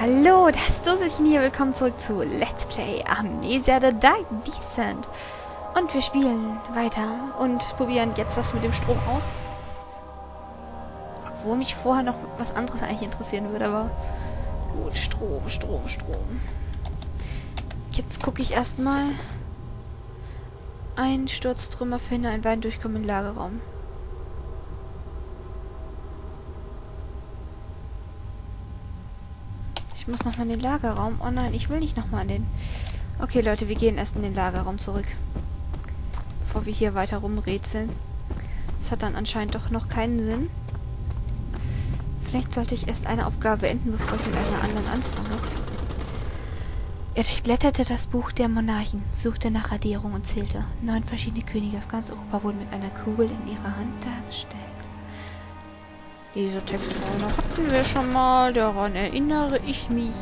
Hallo, das Dusselchen hier. Willkommen zurück zu Let's Play Amnesia the Dark Descent. Und wir spielen weiter und probieren jetzt das mit dem Strom aus. Wo mich vorher noch was anderes eigentlich interessieren würde, aber gut, Strom, Strom, Strom. Jetzt gucke ich erstmal. Ein Sturztrümmer finde ein Bein durchkommen im Lagerraum. Ich muss nochmal in den Lagerraum. Oh nein, ich will nicht nochmal in den... Okay, Leute, wir gehen erst in den Lagerraum zurück. Bevor wir hier weiter rumrätseln. Das hat dann anscheinend doch noch keinen Sinn. Vielleicht sollte ich erst eine Aufgabe beenden, bevor ich mit einer anderen anfange. Er durchblätterte das Buch der Monarchen, suchte nach Radierung und zählte. Neun verschiedene Könige aus ganz Europa wurden mit einer Kugel in ihrer Hand dargestellt. Diese Textfauna hatten wir schon mal, daran erinnere ich mich.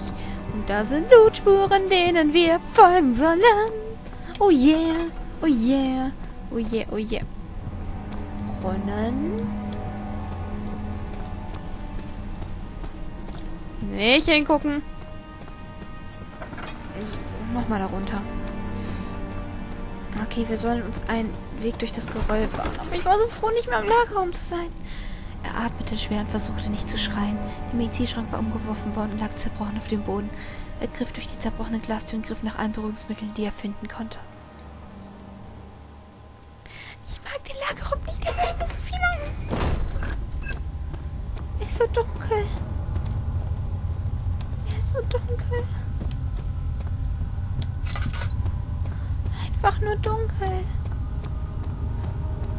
Und da sind Blutspuren, denen wir folgen sollen. Oh yeah, oh yeah, oh yeah, oh yeah. Brunnen. Nicht hingucken. So, nochmal da runter. Okay, wir sollen uns einen Weg durch das Geröll bauen. Aber ich war so froh, nicht mehr im Lagerraum zu sein. Er atmete schwer und versuchte nicht zu schreien. Der Medizinschrank war umgeworfen worden und lag zerbrochen auf dem Boden. Er griff durch die zerbrochenen Glastüren, griff nach allen Berührungsmitteln, die er finden konnte. Ich mag den Lagerraum nicht, der mir so viel Angst. Er ist so dunkel. Er ist so dunkel. Einfach nur dunkel.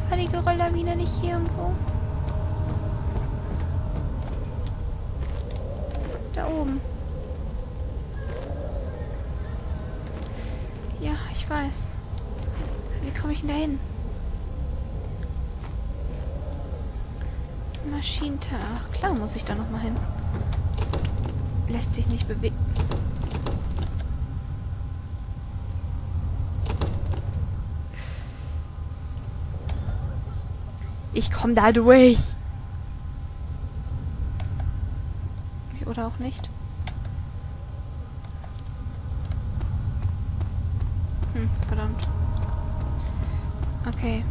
War die Gerölllawine nicht hier irgendwo? Da oben. Ja, ich weiß. Wie komme ich denn da hin? Maschinentag. Klar muss ich da nochmal hin. Lässt sich nicht bewegen. Ich komme da durch. Oder auch nicht. Hm, verdammt. Okay.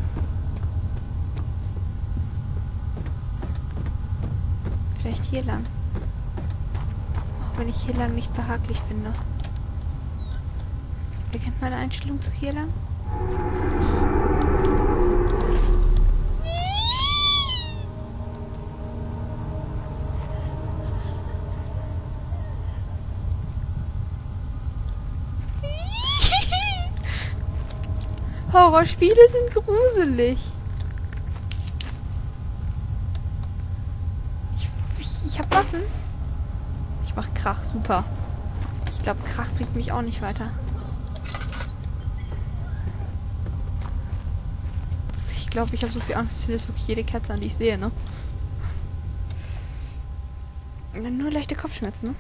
Vielleicht hier lang. Auch wenn ich hier lang nicht behaglich finde. Wer kennt meine Einstellung zu hier lang? Horrorspiele sind gruselig. Ich, ich, ich hab Waffen. Ich mach Krach, super. Ich glaube, Krach bringt mich auch nicht weiter. Ich glaube, ich habe so viel Angst, dass wirklich jede Kerze an die ich sehe, ne? Nur leichte Kopfschmerzen, ne?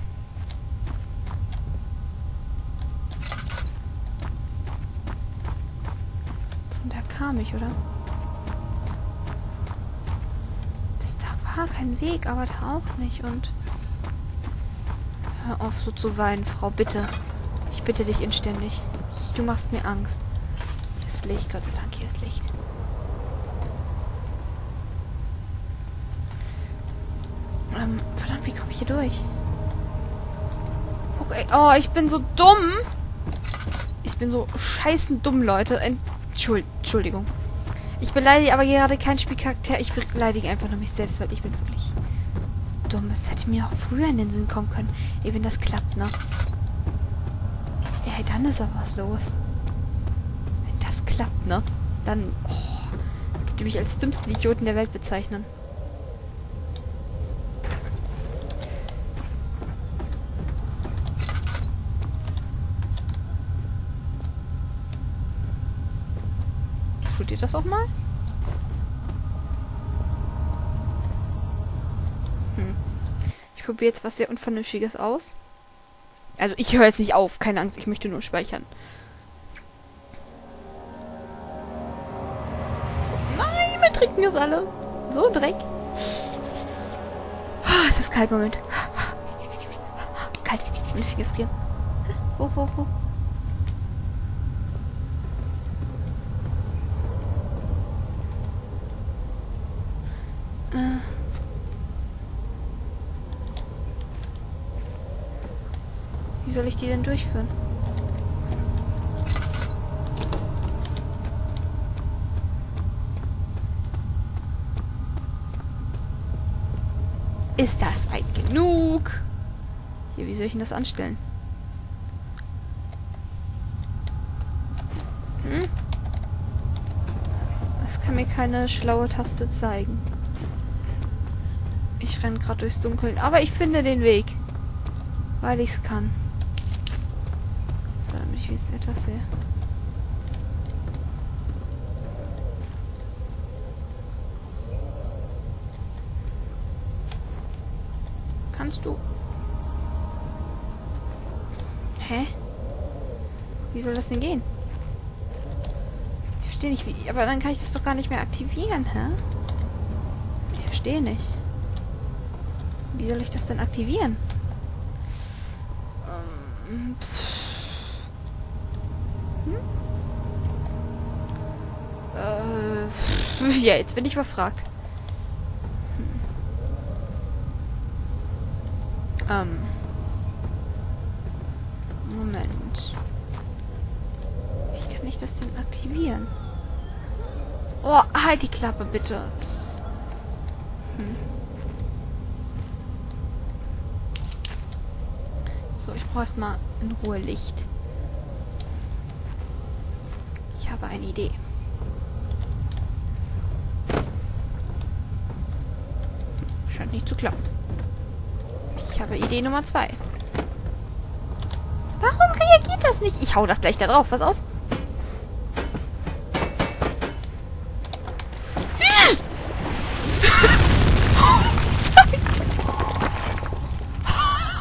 Ich, oder? Bis da war kein Weg, aber da auch nicht. Und hör auf, so zu weinen, Frau, bitte. Ich bitte dich inständig. Du machst mir Angst. Das Licht, Gott sei Dank, hier ist Licht. Ähm, verdammt, wie komme ich hier durch? Oh, ich bin so dumm. Ich bin so scheißen dumm, Leute. Entschuldigung. Ich beleidige aber gerade keinen Spielcharakter. Ich beleidige einfach nur mich selbst, weil ich bin wirklich dumm. Es hätte mir auch früher in den Sinn kommen können. Ey, wenn das klappt, ne? Ey, dann ist aber was los. Wenn das klappt, ne? Dann, oh, würde mich als dümmsten Idioten der Welt bezeichnen. Ihr das auch mal? Hm. Ich probiere jetzt was sehr Unvernünftiges aus. Also ich höre jetzt nicht auf. Keine Angst, ich möchte nur speichern. Nein, wir trinken es alle. So Dreck. Oh, es ist kalt, Moment. Kalt. meine Finger frieren. Wo, wo, wo? Wie soll ich die denn durchführen? Ist das weit genug? Hier, wie soll ich denn das anstellen? Hm? Das kann mir keine schlaue Taste zeigen. Ich renne gerade durchs Dunkeln, aber ich finde den Weg. Weil ich es kann. Sehe. Kannst du... Hä? Wie soll das denn gehen? Ich verstehe nicht, wie... Aber dann kann ich das doch gar nicht mehr aktivieren, hä? Ich verstehe nicht. Wie soll ich das denn aktivieren? Ähm, hm? Äh, ja, jetzt bin ich überfragt. Hm. Ähm. Moment. Wie kann ich das denn aktivieren? Oh, halt die Klappe bitte. Hm. So, ich brauche erstmal in Ruhe Licht. Ich habe eine Idee. Scheint nicht zu klappen. Ich habe Idee Nummer zwei. Warum reagiert das nicht? Ich hau das gleich da drauf. Pass auf.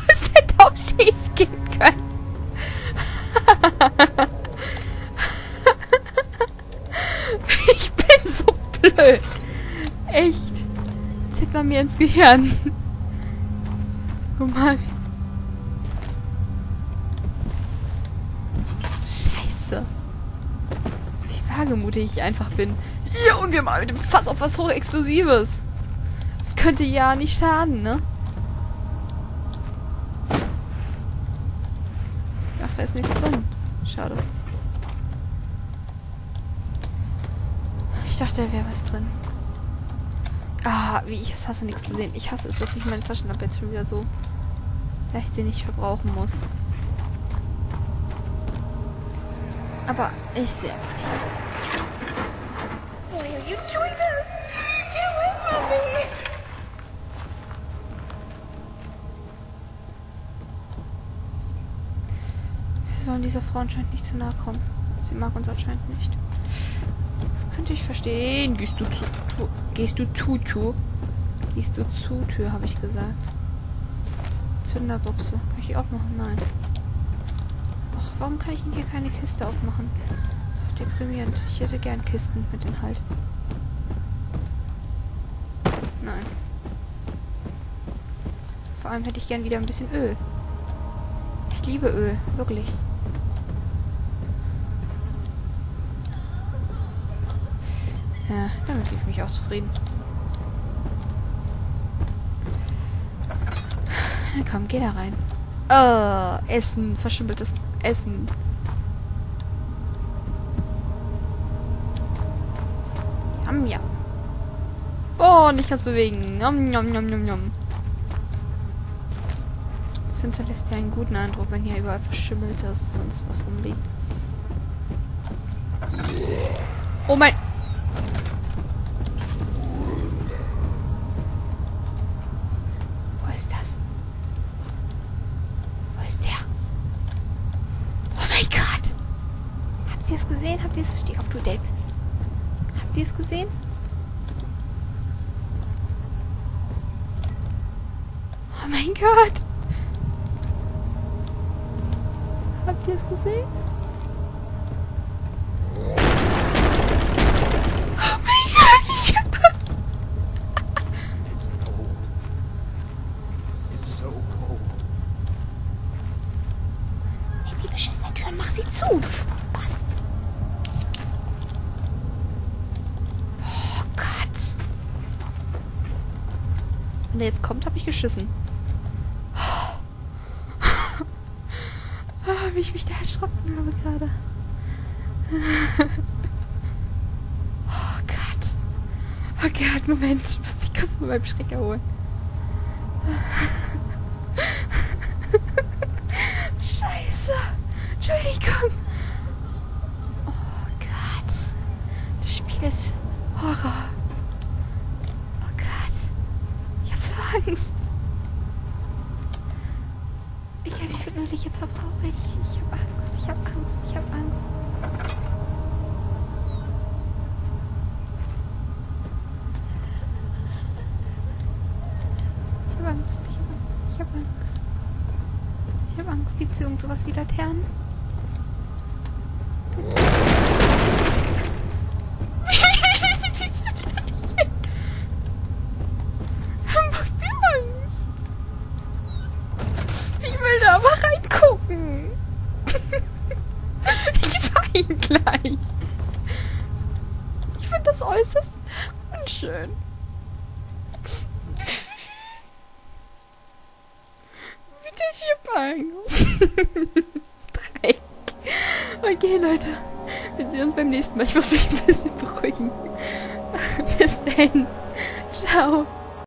Es hätte auch schief gehen können. Ich bin blöd. Echt. Hätte man mir ins Gehirn. Guck mal. Scheiße. Wie wagemutig ich einfach bin. Ja, und wir mal mit dem Fass auf was Hochexplosives. Das könnte ja nicht schaden, ne? Ach, da ist nichts drin. Schade. Ich dachte, da wäre was drin. Ah, wie ich es hasse, nichts zu sehen. Ich hasse es, dass ich meine Taschenlampe jetzt schon wieder so leichtsinnig verbrauchen muss. Aber ich sehe einfach nichts. Why are you doing this? Get away from me! Wir sollen dieser Frau anscheinend nicht zu nahe kommen. Sie mag uns anscheinend nicht. Könnte ich verstehen. Gehst du zu, tu, gehst du zu, tu. Gehst du zu, Tür, habe ich gesagt. Zünderbuchse. Kann ich die aufmachen? Nein. Ach, warum kann ich denn hier keine Kiste aufmachen? Das ist deprimierend. Ich hätte gern Kisten mit Inhalt. Nein. Vor allem hätte ich gern wieder ein bisschen Öl. Ich liebe Öl, wirklich. Ja, damit fühle ich mich auch zufrieden. Na komm, geh da rein. Oh, Essen, verschimmeltes Essen. Yum, yum. Oh, und ich kann es bewegen. Yum, yum, yum, yum, yum. Das hinterlässt ja einen guten Eindruck, wenn hier überall verschimmeltes sonst was rumliegt. Oh mein... Wo ist das? Wo ist der? Oh mein Gott! Habt ihr es gesehen? Habt ihr es... Steh auf, du Dave. Habt ihr es gesehen? Oh mein Gott! Habt ihr es gesehen? Oh mein Gott! Ich hab... It's cold. It's so cold. die beschissenen Türen. Mach sie zu. du Spast. Oh Gott. Wenn er jetzt kommt, habe ich geschissen. Oh, wie ich mich da erschrocken habe gerade. Oh Gott. Oh Gott, Moment. Ich muss dich kurz von meinem Schreck erholen. Scheiße. Entschuldigung. Oh Gott. Das Spiel ist Horror. Oh Gott. Ich hab so Angst. Ich glaube, ich jetzt verbrauche ich. Ich hab Angst. Ich hab Angst. Ich hab Angst. Ich hab Angst. Ich hab Angst. Ich hab Angst. Ich hab Angst. Gibt's hier irgendwo was wie Laternen? Macht mir Angst. Ich will da mal reingucken. ich weine gleich. Ich finde das äußerst unschön. Bitte, Angst. Dreck. Okay, Leute. Wir sehen uns beim nächsten Mal. Ich muss mich ein bisschen beruhigen. Bis dann. Ciao.